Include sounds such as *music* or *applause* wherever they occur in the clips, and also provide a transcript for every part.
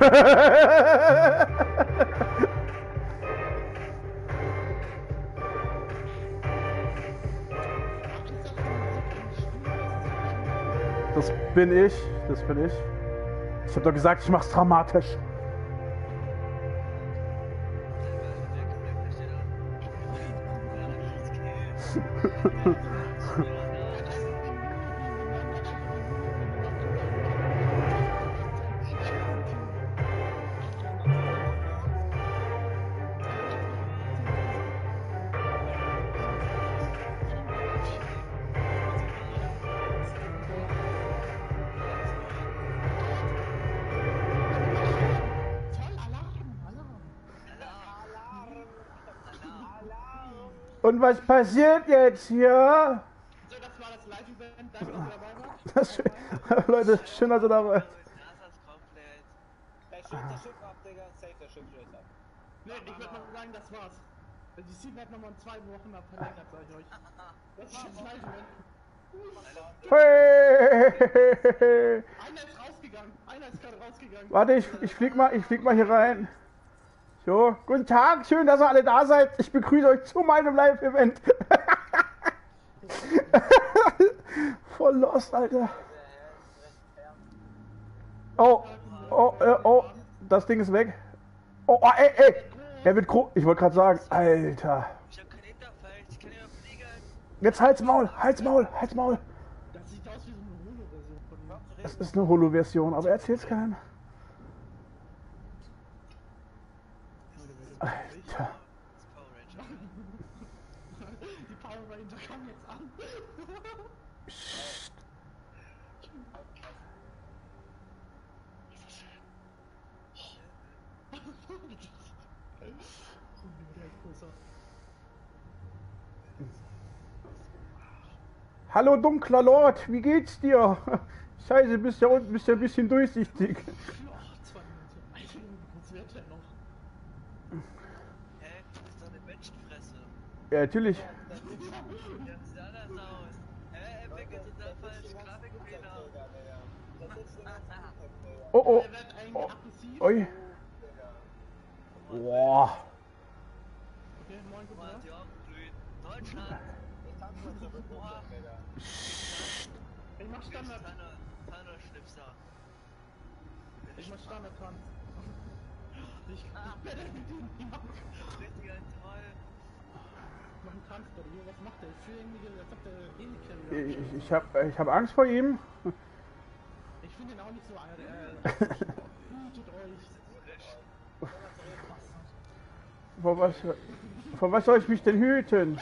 *laughs* Das bin ich, das bin ich. Ich hab doch gesagt, ich mach's dramatisch. *laughs* *laughs* Und was passiert jetzt hier? So, das war das Live-Event. Danke, dass ihr dabei wart. Das. *laughs* Leute, schön, dass ihr dabei. Das das Schiff ab, Digga. Safe das Schiff ab. Ne, ich würde mal sagen, das war's. Die Seed wird nochmal in zwei Wochen noch verlängert, sag ich euch. *laughs* Das ist jetzt Live-Event. Hey! Einer ist rausgegangen. Einer ist gerade rausgegangen. Warte, ich, ich flieg mal, ich flieg mal hier rein. So, guten Tag, schön, dass ihr alle da seid. Ich begrüße euch zu meinem Live-Event. *laughs* Voll lost, Alter. Oh, oh, äh, oh, das Ding ist weg. Oh, oh ey, ey. Er wird gro Ich wollte gerade sagen, Alter. Jetzt halt's Maul, halt's Maul, halt's Maul. Das sieht aus wie so eine Holo-Version von. Das ist eine Holo-Version, aber erzähl's keinem. Alter. Das Power Ranger. Die Power Ranger kommen jetzt an. Psst. Größer. Hallo dunkler Lord, wie geht's dir? *laughs* Scheiße, bist ja unten, bist ja ein bisschen durchsichtig. Oh, zwei Minuten. Alter, Junge, was wird Ich mach Standard. Tanner, Tanner-Schnipser. Ich mach Standard dran. *laughs* Ich, ich werde mit ihm Richtiger Troll. Mach einen Tanz, Buddy. Was macht der? Ich fühle irgendwie, als ob der kennt. Ich, ich, hab, ich hab Angst vor ihm. Ich finde ihn auch nicht so äh, Hütet *laughs* *laughs* euch. Vor was, vor was soll ich mich denn hüten?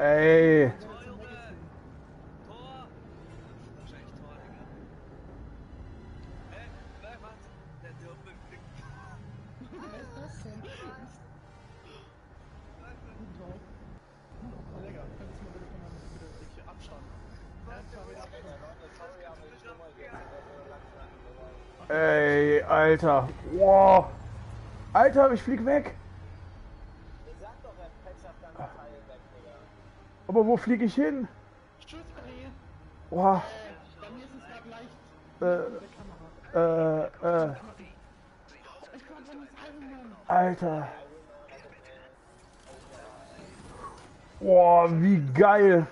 Langsam. Ey, Alter. Wow. Alter, ich flieg weg. Aber wo fliege ich hin? Oha. Äh, äh, äh. Alter. Boah, wie geil.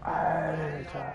Alter.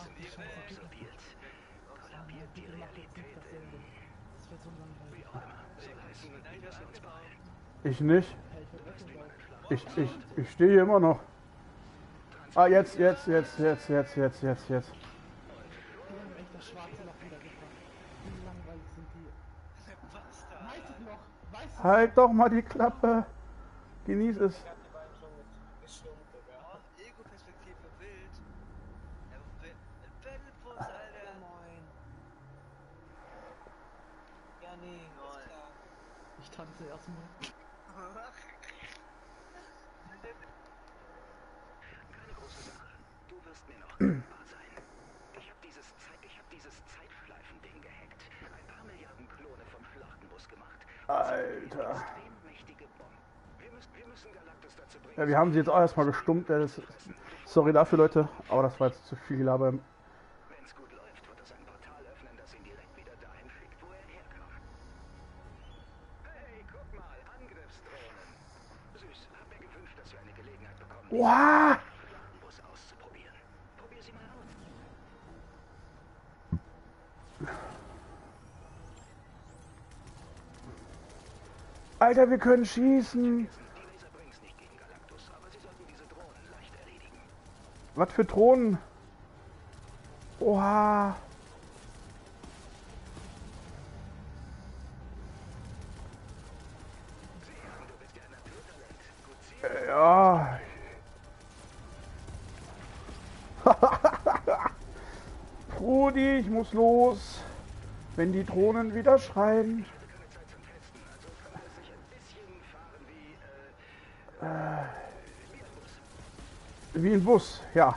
Kollabiert. Kollabiert die Realität Das wird so. Ich nicht. Ich, ich, ich stehe hier immer noch. Ah, jetzt, jetzt, jetzt, jetzt, jetzt, jetzt, jetzt, jetzt. Halt doch mal die Klappe. Genieß es. Schanze erstmal. Keine große Sache. Du wirst mir noch *clears throat* dankbar sein. Ich habe dieses, Zeit, ich hab dieses Zeitschleifending gehackt. Ein paar Milliarden Klone vom Schlachtenbus gemacht. Alter. Ja, wir haben sie jetzt auch erstmal gestummt. Sorry dafür, Leute, aber das war jetzt zu viel Gelaber Wow. Alter, wir können schießen. Was für Drohnen? Oha. Äh, ja, Rudi, ich muss los, wenn die Drohnen wieder schreien. Äh, wie ein Bus, ja.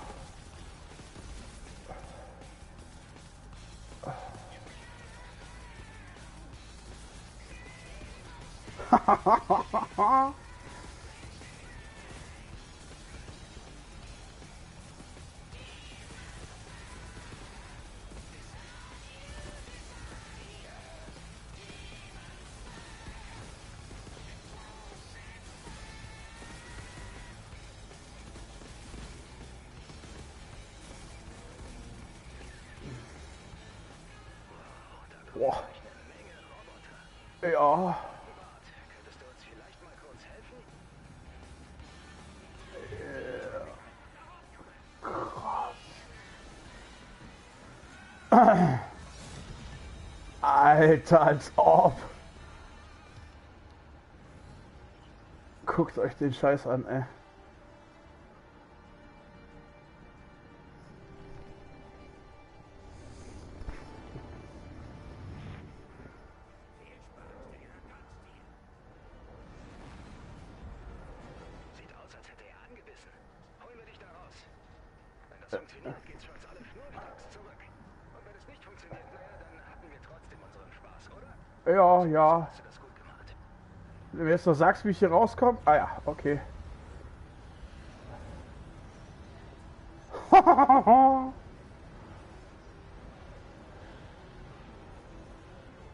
Boah. Ja. Alter, als ob. Guckt euch den Scheiß an, ey. Ja, ja. Wenn du jetzt noch sagst, wie ich hier rauskomme. Ah ja, okay.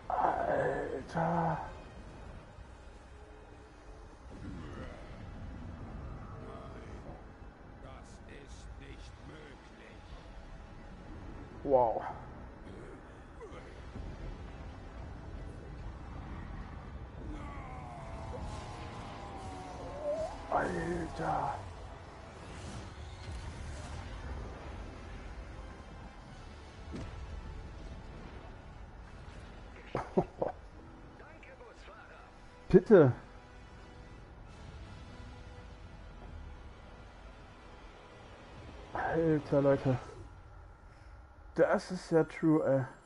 Alter. Wow. Alter. *laughs* Bitte. Alter, Leute. Das ist ja true, ey.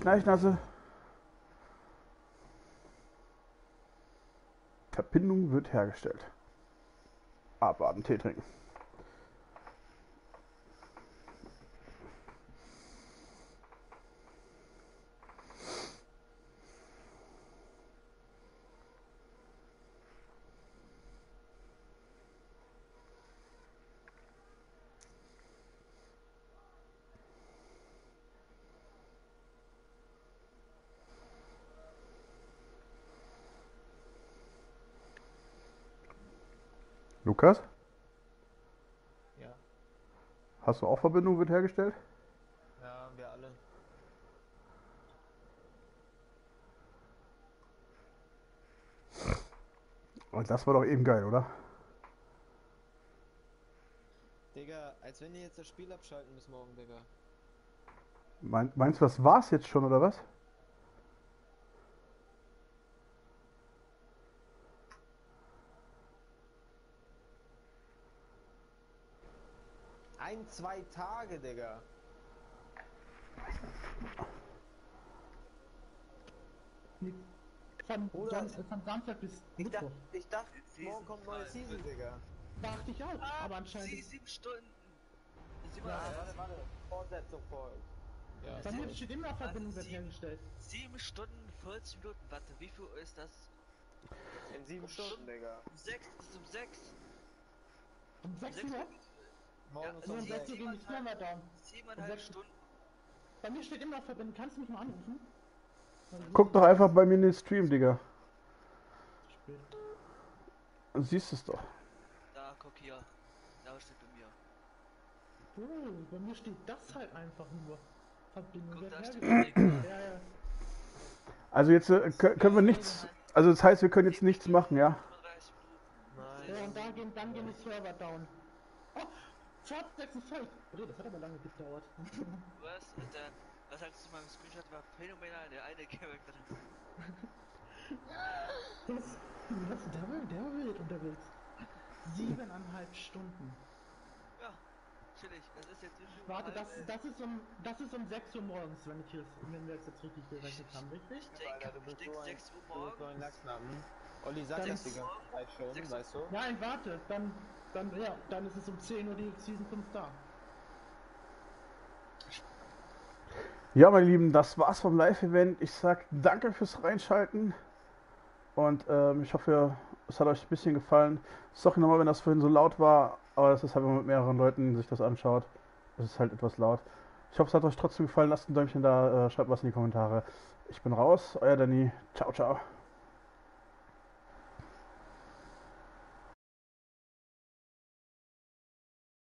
Schnarchnase. Verbindung wird hergestellt. Abwarten, Tee trinken. Lukas? Ja. Hast du auch Verbindung wird hergestellt? Ja, wir alle. Und das war doch eben geil, oder? Digga, als wenn die jetzt das Spiel abschalten bis morgen, Digga. Mein, meinst du, das war's jetzt schon, oder was? Ein, zwei Tage, Digga. Nee, Von, Bruder, Sam von Samstag bis Ich Mittwoch. dachte, ich dachte, morgen kommt neue Season Season, Digga. Dachte ich auch, Ah, aber anscheinend. sie, sieben Stunden. Sieben, Ja, äh, warte, warte. Fortsetzung folgt. Ja, mir sorry. steht immer Verbindung wird sieben- hergestellt. sieben Stunden, 40 Minuten. Warte, wie viel ist das? In sieben Stunden, Digga. Um sechs, es ist um sechs. Um 6 Sechs Uhr? Morgen Ja, ist um um 6 Uhr sechs. ging die Firma down. Siebeneinhalb Stunden. Bei mir steht immer Verbindung. Kannst du mich mal anrufen? Guck doch einfach bei mir in den Stream, Digga. Spät. Du siehst es doch. Da, guck hier. Da steht bei mir. Oh, bei mir steht das halt einfach nur. Verbindung Guck, da steht. Ja, ja. Also jetzt äh, kö- können wir nichts. Also das heißt, wir können jetzt nichts machen, ja? 35 Minuten. Ja, Nein. und da gehen, dann gehen die Server down. Oh, fortsetzen folgt. Oh, das hat aber lange gedauert. Was? Und dann, was sagst du zu meinem Screenshot? War phänomenal. Der eine Charakter. Das, was, der war, der war wild unterwegs. Siebeneinhalb Stunden. Ja, chillig. Das ist jetzt Warte, das, das ist um, das ist um 6 Uhr morgens, wenn ich hier, wenn wir jetzt, jetzt richtig gerechnet haben, richtig? Ich denke, Alter, du ich bist denke so ein, 6 Uhr so ein morgens. Lachsnappen. Olli sagt Dann das ganze Zeit schon, Sechs- weißt du? Nein, warte, dann, dann, ja, dann ist es um 10 Uhr die Season 5 da. Ja, meine Lieben, das war's vom Live-Event. Ich sag danke fürs Reinschalten. Und ähm, ich hoffe, es hat euch ein bisschen gefallen. Sorry nochmal, wenn das vorhin so laut war, aber das ist halt, wenn man mit mehreren Leuten sich das anschaut. Es ist halt etwas laut. Ich hoffe, es hat euch trotzdem gefallen. Lasst ein Däumchen da, äh, schreibt was in die Kommentare. Ich bin raus, euer Danny. Ciao, ciao.